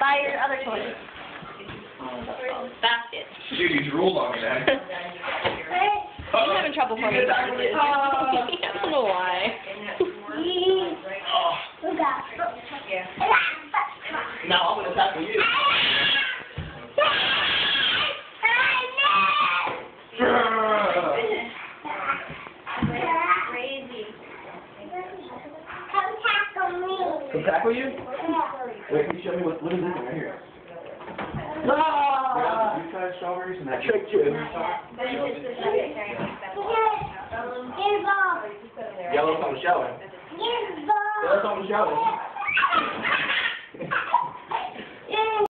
Buy your other toys. Basket. Dude, you drooled on me, man. I'm having trouble forming sentences. I don't know why. Oh. Now I'm gonna tackle you. Come tackle you? Wait, can you show me what, what is this right here? Ah! You tried strawberries and that tricked you. Yellow's on the shower. Yellow's on the shower.